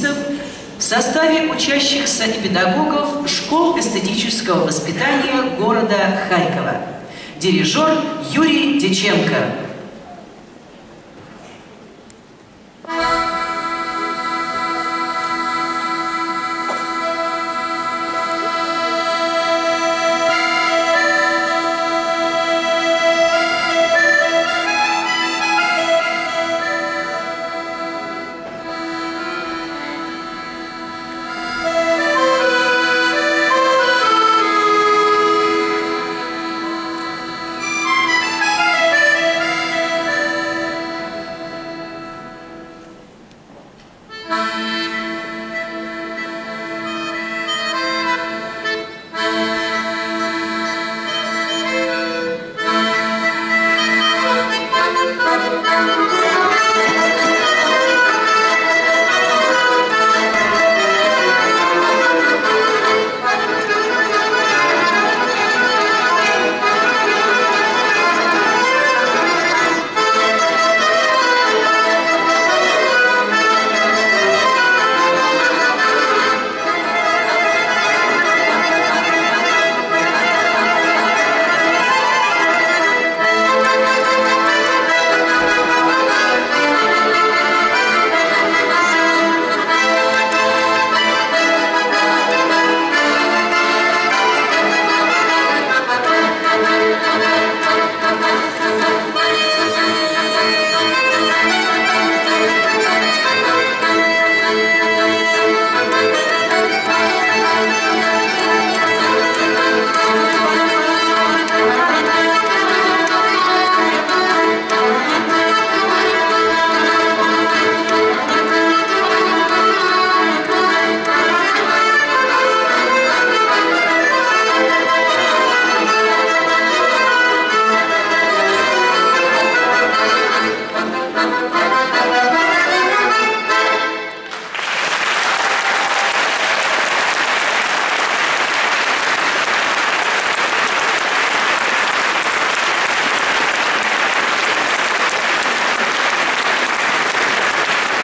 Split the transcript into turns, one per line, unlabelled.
артистов в составе учащихся и педагогов школ эстетического воспитания города Харькова. Дирижер Юрий Деченко. Música